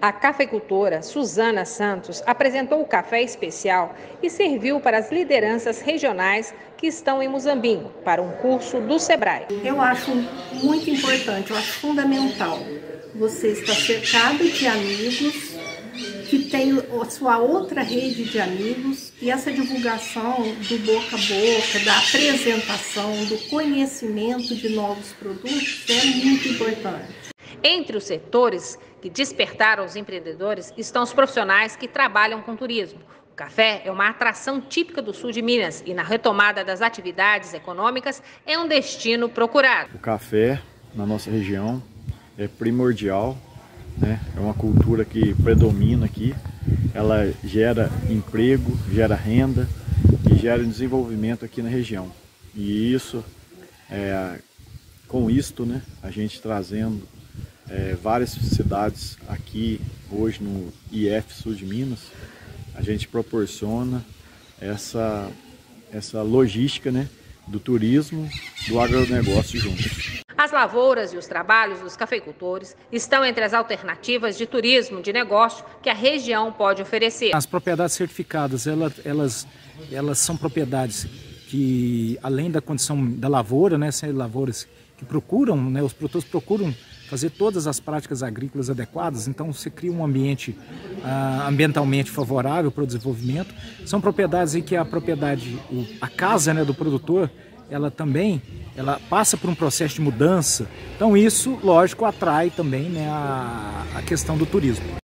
A cafeicultora Suzana Santos apresentou o café especial e serviu para as lideranças regionais que estão em Muzambinho para um curso do Sebrae. Eu acho muito importante, eu acho fundamental. Você está cercado de amigos que tem a sua outra rede de amigos e essa divulgação do boca a boca, da apresentação, do conhecimento de novos produtos é muito importante. Entre os setores que despertaram os empreendedores estão os profissionais que trabalham com turismo. O café é uma atração típica do sul de Minas e, na retomada das atividades econômicas, é um destino procurado. O café, na nossa região, é primordial né? É uma cultura que predomina aqui, ela gera emprego, gera renda e gera desenvolvimento aqui na região. E isso, é, com isto, né, a gente trazendo é, várias cidades aqui hoje no IF Sul de Minas, a gente proporciona essa, essa logística né, do turismo, do agronegócio juntos. As lavouras e os trabalhos dos cafeicultores estão entre as alternativas de turismo de negócio que a região pode oferecer. As propriedades certificadas, elas, elas, elas são propriedades que, além da condição da lavoura, né, são lavouras que procuram, né, os produtores procuram fazer todas as práticas agrícolas adequadas, então você cria um ambiente ah, ambientalmente favorável para o desenvolvimento. São propriedades em que a propriedade, a casa né, do produtor, ela também ela passa por um processo de mudança. Então isso, lógico, atrai também né, a, a questão do turismo.